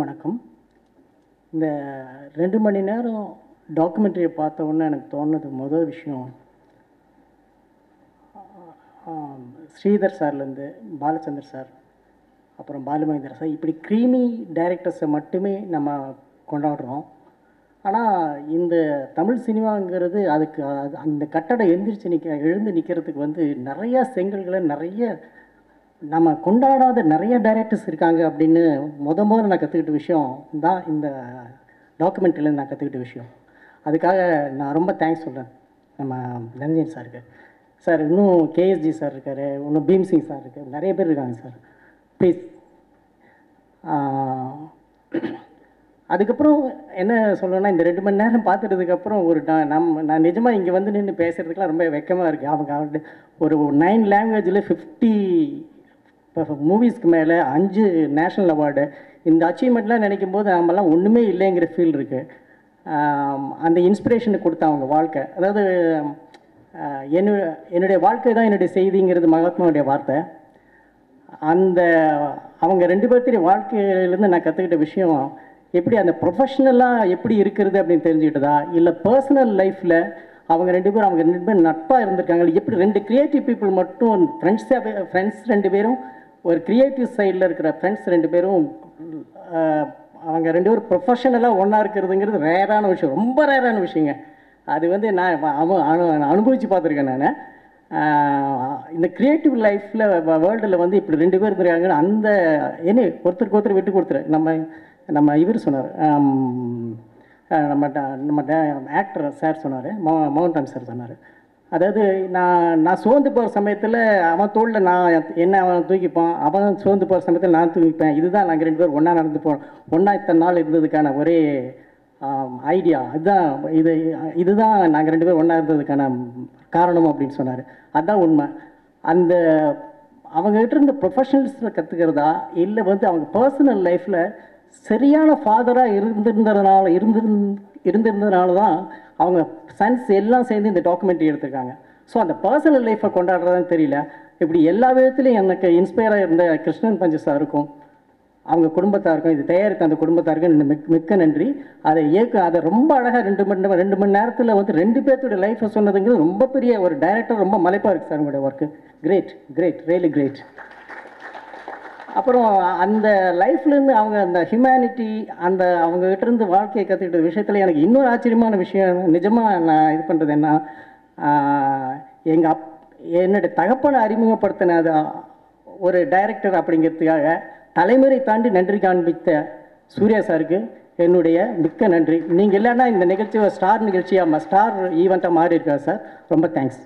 வணக்கம். இந்த ரெண்டு மணி நேரம் டாக்குமெண்ட்ரியை பார்த்த உடனே எனக்கு தோணுது முதல் விஷயம் ஸ்ரீதர் சார்லேருந்து பாலச்சந்தர் சார் அப்புறம் பாலுமகேந்திர சார். இப்படி க்ரீமி டைரக்டர்ஸை மட்டுமே நம்ம கொண்டாடுறோம். ஆனால் இந்த தமிழ் சினிமாங்கிறது அதுக்கு அது அந்த கட்டடம் எந்திரிச்சு நிற்க எழுந்து நிற்கிறதுக்கு வந்து நிறையா செங்கல்களை நிறைய நம்ம கொண்டாடாத நிறைய டைரக்டர்ஸ் இருக்காங்க அப்படின்னு முத முதல்ல நான் கற்றுக்கிட்ட விஷயம் தான் இந்த டாக்குமெண்ட்ரியில் நான் கற்றுக்கிட்ட விஷயம். அதுக்காக நான் ரொம்ப தேங்க்ஸ் சொல்கிறேன் நம்ம தனஞ்சயன் சாருக்கு. சார் இன்னும் கேஎஸ்ஜி சார் இருக்கார் இன்னும் பீம்சிங் சார் இருக்கார் நிறைய பேர் இருக்காங்க சார். ப்ளீஸ் அதுக்கப்புறம் என்ன சொல்லணும்னா இந்த ரெண்டு மணி நேரம் பார்த்துட்டதுக்கப்புறம் ஒரு நான் நம்ம நான் நிஜமாக இங்கே வந்து நின்று பேசுகிறதுக்குலாம் ரொம்ப வெக்கமாக இருக்குது அவங்க அவங்க ஒரு நைன் லாங்குவேஜில் ஃபிஃப்டி மூவிஸ்க்கு மேலே அஞ்சு நேஷ்னல் அவார்டு இந்த அச்சீவ்மெண்ட்லாம் நினைக்கும் போது நம்மலாம் ஒன்றுமே இல்லைங்கிற ஃபீல் இருக்குது அந்த இன்ஸ்பிரேஷனை கொடுத்த அவங்க வாழ்க்கை. அதாவது ஆஹ் என்னு என்னுடைய வாழ்க்கை தான் என்னுடைய செய்திங்கிறது மகாத்மாவுடைய வார்த்தை. அந்த அவங்க ரெண்டு பேர்த்துடைய வாழ்க்கையிலேருந்து நான் கற்றுக்கிட்ட விஷயம் எப்படி அந்த ப்ரொஃபஷ்னலாக எப்படி இருக்கிறது அப்படின்னு தெரிஞ்சுக்கிட்டதா? இல்லை பர்சனல் லைஃப்பில் அவங்க ரெண்டு பேரும் அவங்க ரெண்டு பேரும் நட்பாக இருந்திருக்காங்க எப்படி ரெண்டு கிரியேட்டிவ் பீப்புள் மட்டும் ஃப்ரெண்ட்ஸாக ஃப்ரெண்ட்ஸ் ரெண்டு பேரும் ஒரு க்ரியேட்டிவ் சைடில் இருக்கிற ஃப்ரெண்ட்ஸ் ரெண்டு பேரும் அவங்க ரெண்டு பேரும் ப்ரொஃபஷனலாக ஒன்றா இருக்கிறதுங்கிறது ரேரான விஷயம். ரொம்ப ரேரான விஷயங்க. அது வந்து நான் அவ அனு அனுபவித்து பார்த்துருக்கேன் நான். இந்த க்ரியேட்டிவ் லைஃப்பில் வேர்ல்டில் வந்து இப்படி ரெண்டு பேர் இருந்திருக்காங்க அந்த என்ன ஒருத்தருக்கு ஒருத்தர் விட்டு கொடுத்துரு. நம்ம நம்ம இவர் சொன்னார். நம்ம ட- நம்ம ஆக்டர் சார் சொன்னார். மௌ மௌண்டன் சார் சொன்னார். அதாவது நான் நான் சோர்ந்து போகிற சமயத்தில் அவன் தோளில் நான் என்ன அவன் தூக்கிப்பான் அவன் சோர்ந்து போகிற சமயத்தில் நான் தூக்கிப்பேன். இதுதான் நாங்கள் ரெண்டு பேரும் ஒன்றா நடந்து போகிறோம் ஒன்றா இத்தனை நாள் இருந்ததுக்கான ஒரே ஐடியா இதுதான் இது இதுதான் நாங்கள் ரெண்டு பேரும் ஒன்றா இருந்ததுக்கான காரணம் அப்படின்னு சொன்னார். அதுதான் உண்மை. அந்த அவங்ககிட்ட இருந்த ப்ரொஃபஷனல்ஸில் கற்றுக்கிறதா இல்லை வந்து அவங்க பர்சனல் லைஃப்பில் சரியான ஃபாதராக இருந்திருந்ததுனால இருந்திருந் இருந்திருந்ததுனால தான் அவங்க சன்ஸ் எல்லாம் சேர்ந்து இந்த டாக்குமெண்ட்ரி எடுத்திருக்காங்க. ஸோ அந்த பர்சனல் லைஃப்பை கொண்டாடுறதுன்னு தெரியல. இப்படி எல்லா விதத்துலையும் எனக்கு இன்ஸ்பயராக இருந்த கிருஷ்ணன் பஞ்சு சாருக்கும் அவங்க குடும்பத்தாருக்கும் இது தயாரித்த அந்த குடும்பத்தாருக்கும் இந்த மிக் மிக்க நன்றி. அதை இயக்க அதை ரொம்ப அழகாக ரெண்டு மணி நேரம் ரெண்டு மணி நேரத்தில் வந்து ரெண்டு பேர்த்தோட லைஃப்பை சொன்னதுங்கிறது ரொம்ப பெரிய ஒரு டைரக்டர் ரொம்ப மலைப்பாக இருக்குது சார் உங்களுடைய work great great really great அப்புறம் அந்த லைஃப்லேருந்து அவங்க அந்த ஹியூமனிட்டி அந்த அவங்க இருந்து வாழ்க்கையை கற்றுக்கிட்ட விஷயத்தில் எனக்கு இன்னொரு ஆச்சரியமான விஷயம் நிஜமாக நான் இது பண்ணுறது என்ன எங்கள் அப் என்னுடைய தகப்பனை அறிமுகப்படுத்தின அது ஒரு டைரக்டர் அப்படிங்கிறதுக்காக தலைமுறை தாண்டி நன்றி காண்பித்த சூர்யா சாருக்கு என்னுடைய மிக்க நன்றி. நீங்கள் இல்லைன்னா இந்த நிகழ்ச்சி ஒரு ஸ்டார் நிகழ்ச்சியாக ஸ்டார் ஈவெண்ட்டாக மாறி இருக்கா சார். ரொம்ப தேங்க்ஸ்